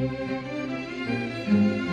Música